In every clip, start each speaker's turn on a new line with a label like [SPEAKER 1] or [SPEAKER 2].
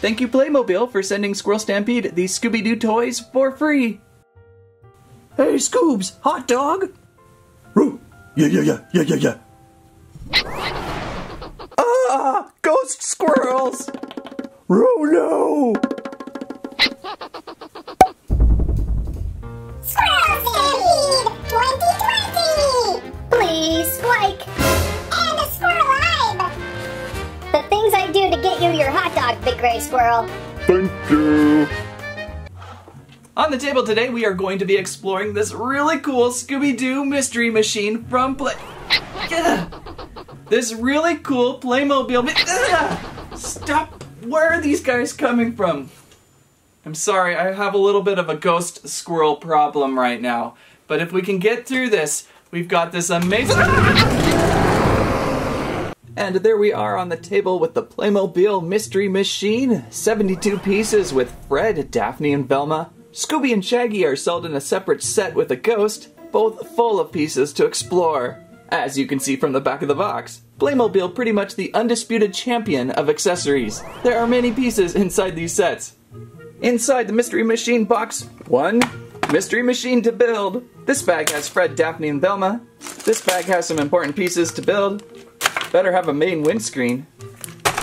[SPEAKER 1] Thank you Playmobil for sending Squirrel Stampede these Scooby-Doo toys for free.
[SPEAKER 2] Hey, Scoobs, hot dog?
[SPEAKER 3] Roo! Yeah, yeah, yeah, yeah, yeah, yeah.
[SPEAKER 1] Ah! Ghost squirrels!
[SPEAKER 3] Roo, no!
[SPEAKER 4] Squirrel Stampede 2020! Please, Squike! And a Squirrel The things I do to get you your hot dog, Big Gray Squirrel.
[SPEAKER 3] Thank you.
[SPEAKER 1] On the table today, we are going to be exploring this really cool Scooby-Doo mystery machine from Play... Ugh. This really cool Playmobil... Ugh. Stop! Where are these guys coming from? I'm sorry, I have a little bit of a ghost squirrel problem right now. But if we can get through this, we've got this amazing... And there we are on the table with the Playmobil Mystery Machine. 72 pieces with Fred, Daphne, and Velma. Scooby and Shaggy are sold in a separate set with a ghost, both full of pieces to explore. As you can see from the back of the box, Playmobil pretty much the undisputed champion of accessories. There are many pieces inside these sets. Inside the Mystery Machine box, one Mystery Machine to build. This bag has Fred, Daphne, and Velma. This bag has some important pieces to build. Better have a main windscreen.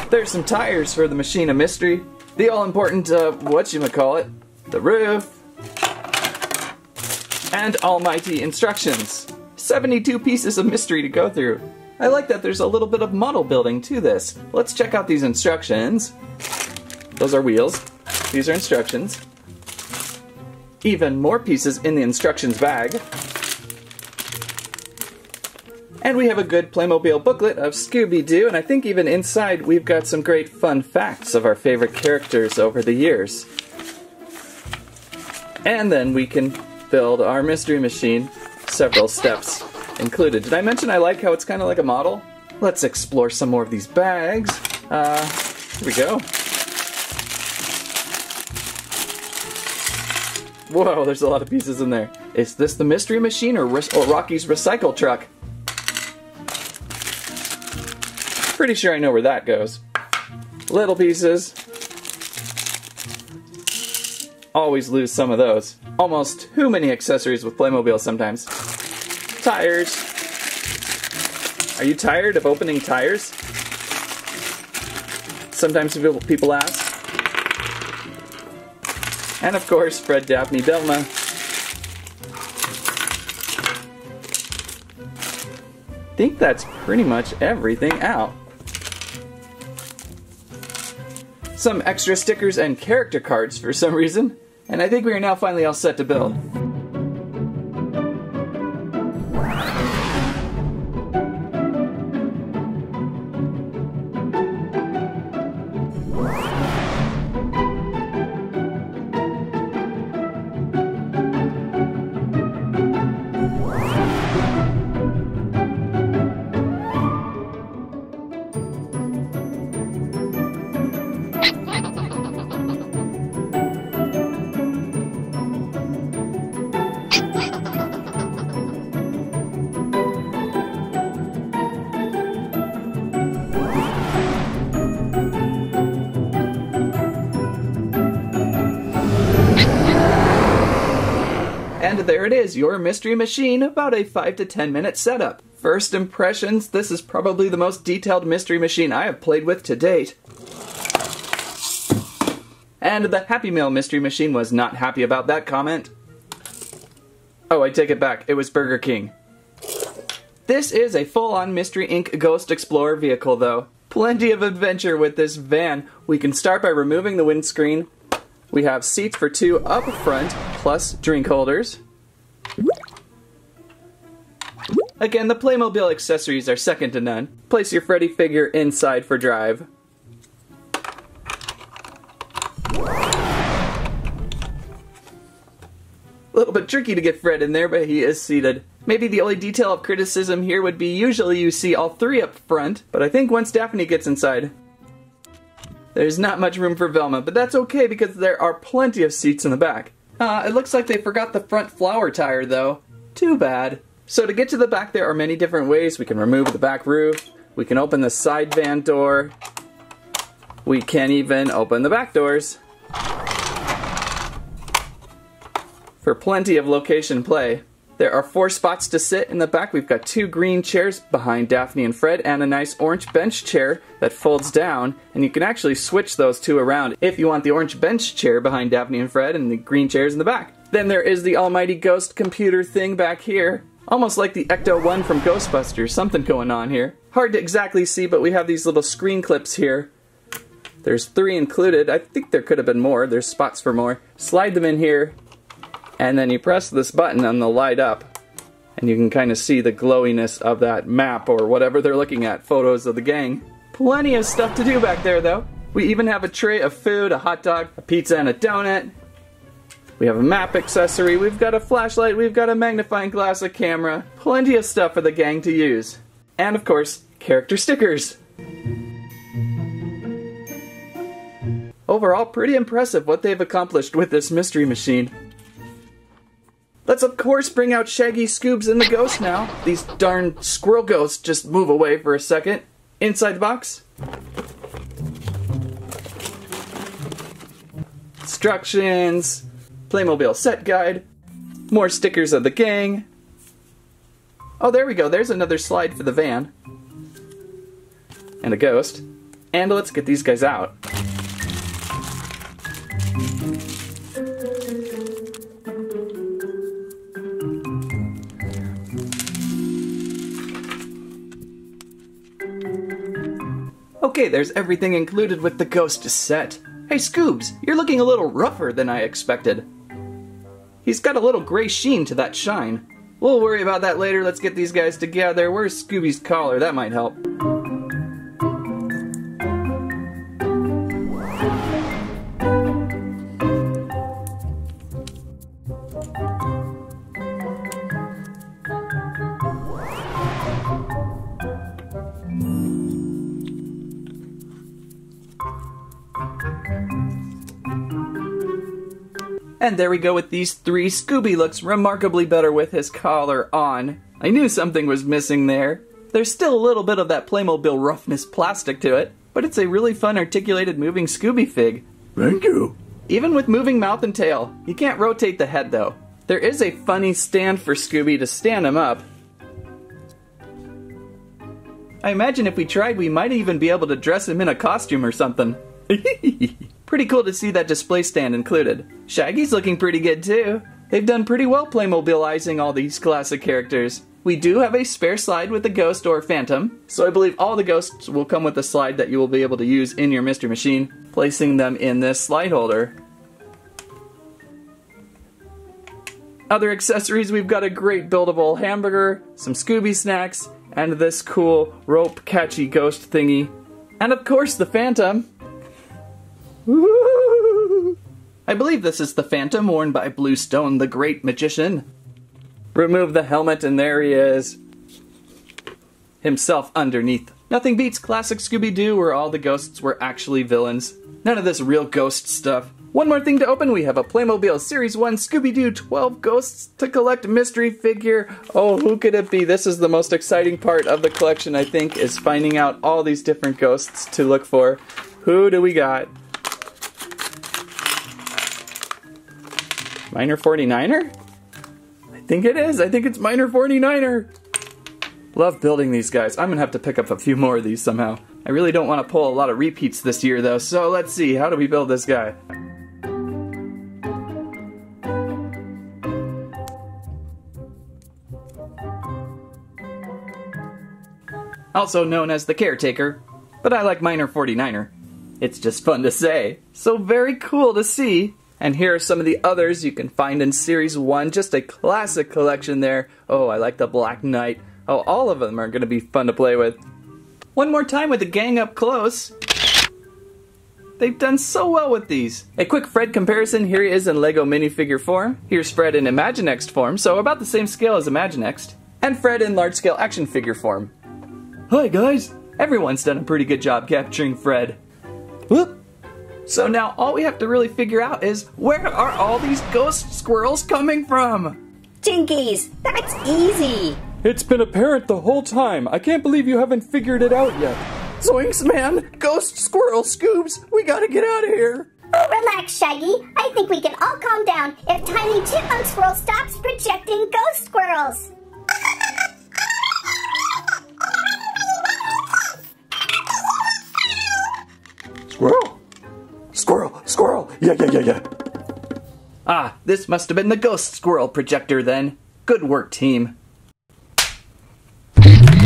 [SPEAKER 1] There's some tires for the Machine of Mystery. The all-important, uh, whatchamacallit, the roof, and almighty instructions. 72 pieces of mystery to go through. I like that there's a little bit of model building to this. Let's check out these instructions. Those are wheels. These are instructions. Even more pieces in the instructions bag. And we have a good Playmobil booklet of Scooby-Doo, and I think even inside we've got some great fun facts of our favorite characters over the years. And then we can build our mystery machine, several steps included. Did I mention I like how it's kind of like a model? Let's explore some more of these bags. Uh, here we go. Whoa, there's a lot of pieces in there. Is this the mystery machine or, or Rocky's recycle truck? Pretty sure I know where that goes. Little pieces. Always lose some of those. Almost too many accessories with Playmobil sometimes. Tires. Are you tired of opening tires? Sometimes people, ask. And of course, Fred, Daphne, Velma. think that's pretty much everything out. Some extra stickers and character cards for some reason, and I think we are now finally all set to build. It is, your mystery machine, about a 5 to 10 minute setup. First impressions, this is probably the most detailed mystery machine I have played with to date. And the Happy Meal mystery machine was not happy about that comment. Oh, I take it back, it was Burger King. This is a full-on Mystery Inc. Ghost Explorer vehicle though. Plenty of adventure with this van. We can start by removing the windscreen, we have seats for two up front, plus drink holders. Again, the Playmobil accessories are second to none. Place your Freddy figure inside for drive. A little bit tricky to get Fred in there, but he is seated. Maybe the only detail of criticism here would be usually you see all three up front, but I think once Daphne gets inside, there's not much room for Velma, but that's okay because there are plenty of seats in the back. Uh, it looks like they forgot the front flower tire though. Too bad. So to get to the back there are many different ways. We can remove the back roof, we can open the side van door, We can even open the back doors. For plenty of location play. There are four spots to sit in the back. We've got two green chairs behind Daphne and Fred and a nice orange bench chair that folds down. And you can actually switch those two around if you want the orange bench chair behind Daphne and Fred and the green chairs in the back. Then there is the almighty ghost computer thing back here. Almost like the Ecto 1 from Ghostbusters, something going on here. Hard to exactly see, but we have these little screen clips here. There's three included. I think there could have been more. There's spots for more. Slide them in here, and then you press this button and they'll light up. And you can kind of see the glowiness of that map or whatever they're looking at, photos of the gang. Plenty of stuff to do back there though. We even have a tray of food, a hot dog, a pizza, and a donut. We have a map accessory, we've got a flashlight, we've got a magnifying glass, a camera. Plenty of stuff for the gang to use. And of course, character stickers. Overall, pretty impressive what they've accomplished with this mystery machine. Let's of course bring out Shaggy, Scoobs, and the ghost now. These darn squirrel ghosts just move away for a second. Inside the box. Instructions. Playmobil set guide. More stickers of the gang. Oh, there we go. There's another slide for the van. And a ghost. And let's get these guys out. Okay, there's everything included with the ghost set. Hey Scoobs, you're looking a little rougher than I expected. He's got a little gray sheen to that shine. We'll worry about that later, let's get these guys together. Where's Scooby's collar? That might help. And there we go with these three. Scooby looks remarkably better with his collar on. I knew something was missing there. There's still a little bit of that Playmobil roughness plastic to it, but it's a really fun articulated moving Scooby fig.
[SPEAKER 3] Thank you.
[SPEAKER 1] Even with moving mouth and tail, you can't rotate the head though. There is a funny stand for Scooby to stand him up. I imagine if we tried, we might even be able to dress him in a costume or something. pretty cool to see that display stand included. Shaggy's looking pretty good too. They've done pretty well Playmobilizing all these classic characters. We do have a spare slide with the ghost or phantom, so I believe all the ghosts will come with a slide that you will be able to use in your mystery machine, placing them in this slide holder. Other accessories, we've got a great buildable hamburger, some Scooby snacks, and this cool rope catchy ghost thingy. And of course the phantom. I believe this is the phantom worn by Bluestone, the great magician. Remove the helmet and there he is. Himself underneath. Nothing beats classic Scooby-Doo where all the ghosts were actually villains. None of this real ghost stuff. One more thing to open, we have a Playmobil Series 1 Scooby-Doo 12 Ghosts to Collect mystery figure. Oh, who could it be? This is the most exciting part of the collection, I think, is finding out all these different ghosts to look for. Who do we got? Miner 49er? I think it is. I think it's Miner 49er. Love building these guys. I'm gonna have to pick up a few more of these somehow. I really don't want to pull a lot of repeats this year though, so let's see. How do we build this guy? Also known as the Caretaker, but I like Miner 49er. It's just fun to say. So very cool to see. And here are some of the others you can find in Series 1. Just a classic collection there. Oh, I like the Black Knight. Oh, all of them are going to be fun to play with. One more time with the gang up close. They've done so well with these. A quick Fred comparison, here he is in LEGO minifigure form. Here's Fred in Imaginext form, so about the same scale as Imaginext. And Fred in large scale action figure form. Hi guys! Everyone's done a pretty good job capturing Fred. Whoop! So now all we have to really figure out is where are all these ghost squirrels coming from?
[SPEAKER 4] Jinkies, that's easy.
[SPEAKER 5] It's been apparent the whole time. I can't believe you haven't figured it out yet.
[SPEAKER 2] Zoinks, man! Ghost squirrel Scoobs! We gotta get out of here!
[SPEAKER 4] Relax, Shaggy. I think we can all calm down if Tiny Chipmunk Squirrel stops projecting ghost squirrels.
[SPEAKER 3] Squirrel. Squirrel. Squirrel. Yeah, yeah, yeah, yeah.
[SPEAKER 1] Ah, this must have been the ghost squirrel projector then. Good work, team.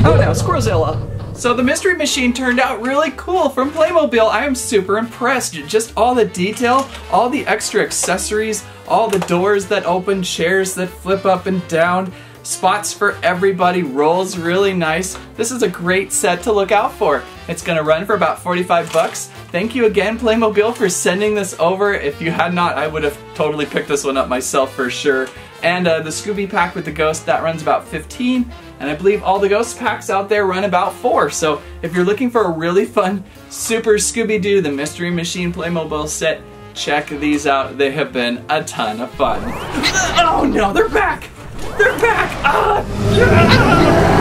[SPEAKER 1] Oh no, Squirrelzilla! So the mystery machine turned out really cool from Playmobil. I am super impressed. Just all the detail, all the extra accessories, all the doors that open, chairs that flip up and down, spots for everybody, rolls really nice. This is a great set to look out for. It's gonna run for about 45 bucks. Thank you again, Playmobil, for sending this over. If you had not, I would have totally picked this one up myself for sure. And uh, the Scooby pack with the ghost, that runs about 15. And I believe all the ghost packs out there run about four. So if you're looking for a really fun Super Scooby-Doo, the Mystery Machine Playmobil set, check these out. They have been a ton of fun. Oh no, they're back! They're back! Ah!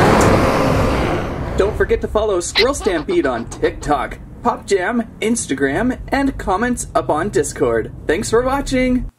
[SPEAKER 1] Don't forget to follow Squirrel Stampede on TikTok, Pop Jam, Instagram, and comments up on Discord. Thanks for watching!